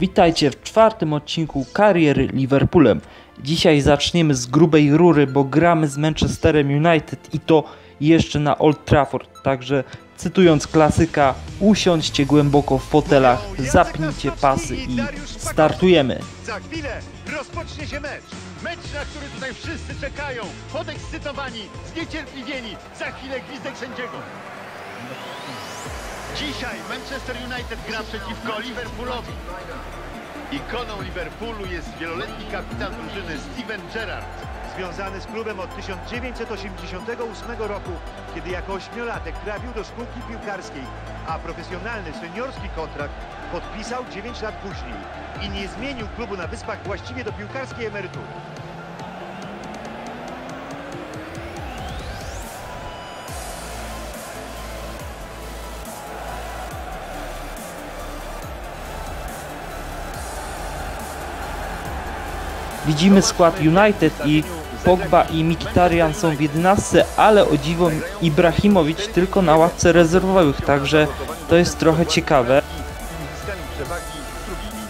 Witajcie w czwartym odcinku kariery Liverpoolem. Dzisiaj zaczniemy z grubej rury, bo gramy z Manchesterem United i to jeszcze na Old Trafford. Także cytując klasyka, usiądźcie głęboko w fotelach, zapnijcie pasy i startujemy. Za chwilę rozpocznie się mecz. Mecz, na który tutaj wszyscy czekają. Podekscytowani, zniecierpliwieni. Za chwilę gwizdek sędziego. Dzisiaj Manchester United gra przeciwko Liverpoolowi. Ikoną Liverpoolu jest wieloletni kapitan drużyny Steven Gerrard. Związany z klubem od 1988 roku, kiedy jako ośmiolatek trafił do szkółki piłkarskiej, a profesjonalny seniorski kontrakt podpisał 9 lat później i nie zmienił klubu na wyspach właściwie do piłkarskiej emerytury. Widzimy skład United i Pogba i Mkhitaryan są w 11, ale o dziwo Ibrahimowicz tylko na ławce rezerwowych, także to jest trochę ciekawe. I uzyskaniu przewagi w drugiej linii.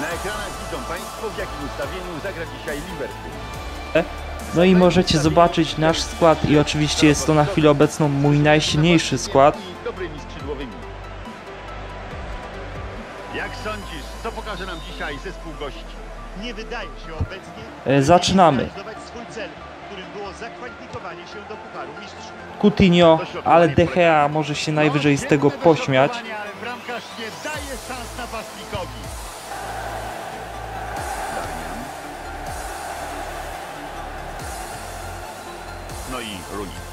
Na ekranach widzą Państwo, w jakim ustawieniu zagra dzisiaj Liverpool. No i możecie zobaczyć nasz skład i oczywiście jest to na chwilę obecną mój najsilniejszy skład. Sądzisz, co pokaże nam dzisiaj zespół gości? Nie wydaje się obecnie E, zaczynamy. swój cel, którym było zakwalifikowanie się do Pucharu Mistrzów. Coutinho, ale De Gea może się najwyżej z tego pośmiać. bramkarz nie daje szans napastnikowi. No i Rooney.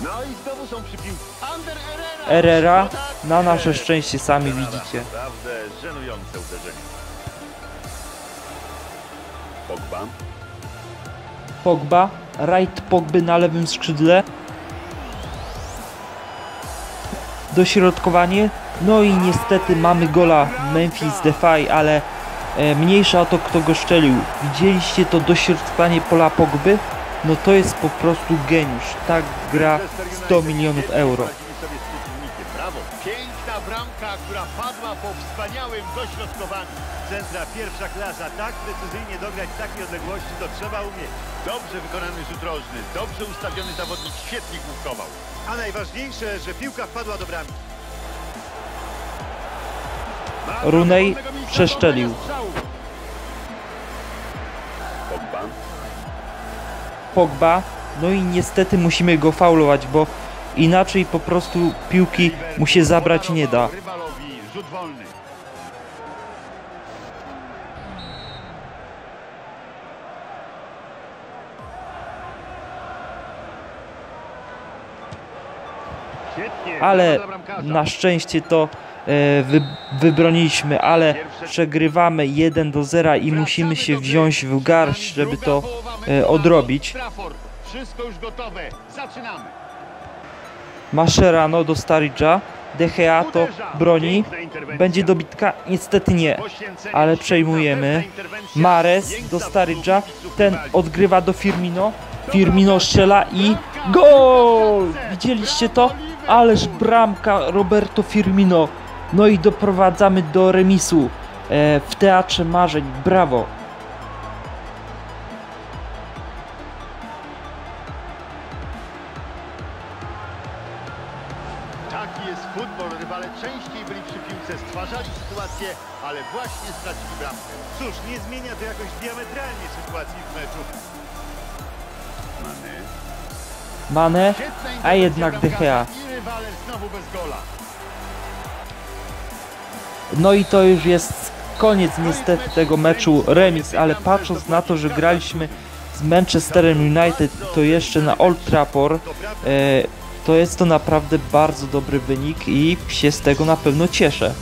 No i znowu są przy piłce. Ander Herrera. Herrera, na nasze szczęście sami widzicie. Naprawdę żenujące uderzenie. Pogba. Pogba, right Pogby na lewym skrzydle. Dośrodkowanie. No i niestety mamy gola Memphis Depay, ale e, mniejsza o to kto go szczelił. Widzieliście to dośrodkowanie pola Pogby? No to jest po prostu geniusz. Tak gra 100 milionów euro. Piękna bramka, która padła po wspaniałym dośrodkowaniu. Centra pierwsza klasa, tak precyzyjnie dograć takiej odległości to trzeba umieć. Dobrze wykonany rzut rożny, dobrze ustawiony zawodnik, świetnie główkował. A najważniejsze, że piłka wpadła do bramki. Miejsca przeszczelił. Pogba. No i niestety musimy go faulować, bo inaczej po prostu piłki mu się zabrać nie da. Ale na szczęście to wy, wybroniliśmy, ale przegrywamy 1 do 0 i musimy się wziąć w garść, żeby to e, odrobić. Wszystko już gotowe. Zaczynamy. Mascherano do Starydża, De Gea to broni, będzie dobitka, niestety nie, ale przejmujemy. Mares do kibiców ten odgrywa do Firmino, Firmino strzela i gol! Widzieliście to? Ależ bramka Roberto Firmino. No i doprowadzamy do remisu e, w Teatrze Marzeń. Brawo! Taki jest futbol. Rywale częściej byli przy piłce, stwarzali sytuację, ale właśnie stracili bramkę. Cóż, nie zmienia to jakoś diametralnie sytuacji w meczu. Mane, Świetna a jednak De Gea. I rywale znowu bez gola. No i to już jest koniec niestety tego meczu, remis, ale patrząc na to, że graliśmy z Manchesterem United to jeszcze na Old Trafford, e, to jest to naprawdę bardzo dobry wynik i się z tego na pewno cieszę.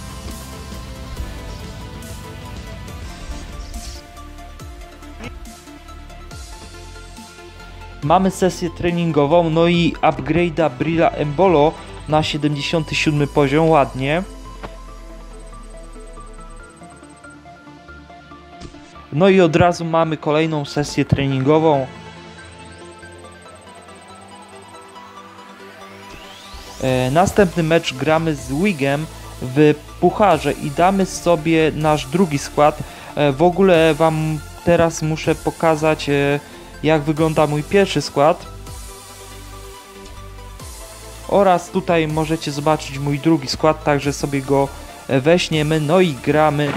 Mamy sesję treningową, no i upgrade'a Brilla Embolo na 77 poziom, ładnie. No i od razu mamy kolejną sesję treningową. E, następny mecz gramy z Wigem w pucharze i damy sobie nasz drugi skład. E, w ogóle Wam teraz muszę pokazać e, jak wygląda mój pierwszy skład. Oraz tutaj możecie zobaczyć mój drugi skład, także sobie go weźmiemy, no i gramy.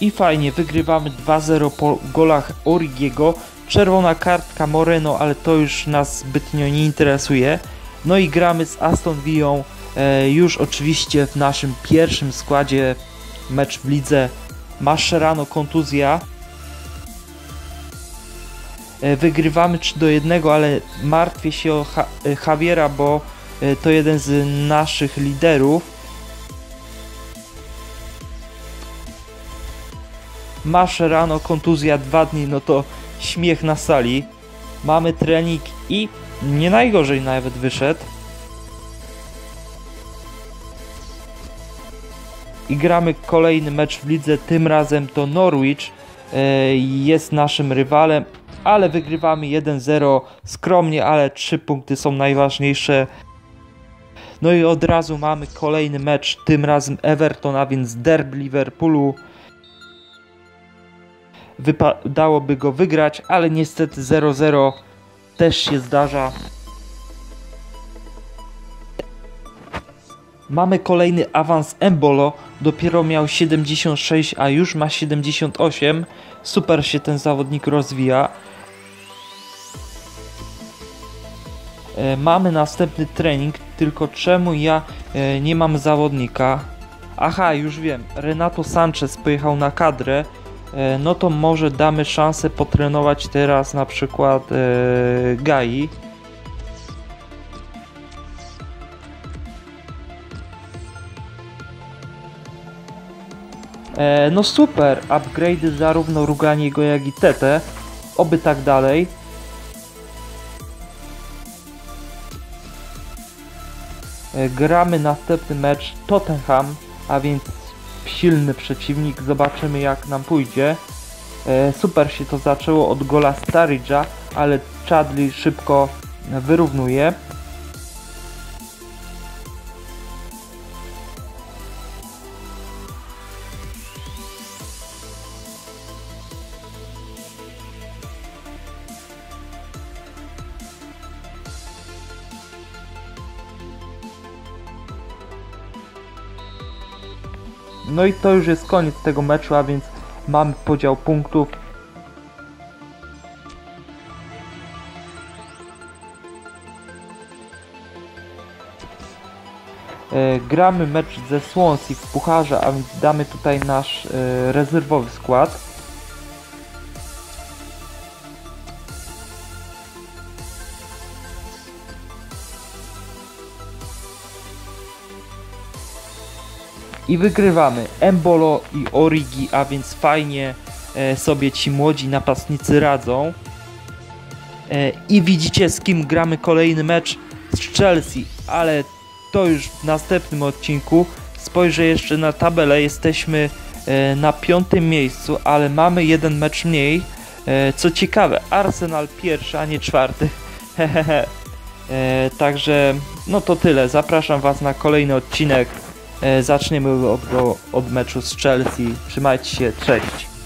I fajnie, wygrywamy 2-0 po golach Origiego. Czerwona kartka Moreno, ale to już nas zbytnio nie interesuje. No i gramy z Aston Villą e, już oczywiście w naszym pierwszym składzie mecz w lidze Mascherano kontuzja. E, Wygrywamy 3 do 1, ale martwię się o ha e, Javiera, bo e, to jeden z naszych liderów. Mascherano kontuzja 2 dni, no to śmiech na sali. Mamy trening i nie najgorzej nawet wyszedł. I gramy kolejny mecz w lidze, tym razem to Norwich e, jest naszym rywalem, ale wygrywamy 1-0 skromnie, ale 3 punkty są najważniejsze. No i od razu mamy kolejny mecz, tym razem Everton, a więc derby Liverpoolu. Wypadałoby go wygrać, ale niestety 0-0 też się zdarza. Mamy kolejny awans Embolo, dopiero miał 76, a już ma 78. Super się ten zawodnik rozwija. E, Mamy następny trening, tylko czemu ja e, nie mam zawodnika? Aha, już wiem, Renato Sanchez pojechał na kadrę, no to może damy szansę potrenować teraz na przykład e, Gai. E, no super, upgrade zarówno Ruganiego jak i Tete, oby tak dalej. E, gramy następny mecz Tottenham, a więc silny przeciwnik, zobaczymy jak nam pójdzie. E, super się to zaczęło od gola Starridge'a, ale Chadley szybko wyrównuje. No i to już jest koniec tego meczu, a więc mamy podział punktów. E, gramy mecz ze Swansea w pucharze, a więc damy tutaj nasz e, rezerwowy skład. I wygrywamy Embolo i Origi, a więc fajnie e, sobie ci młodzi napastnicy radzą. E, I widzicie z kim gramy kolejny mecz z Chelsea, ale to już w następnym odcinku. Spojrzę jeszcze na tabelę, jesteśmy e, na piątym miejscu, ale mamy jeden mecz mniej. Co ciekawe, Arsenal pierwszy, a nie czwarty. Także no to tyle. Zapraszam Was na kolejny odcinek. E, Zaczniemy od, od meczu z Chelsea. Trzymajcie się, cześć.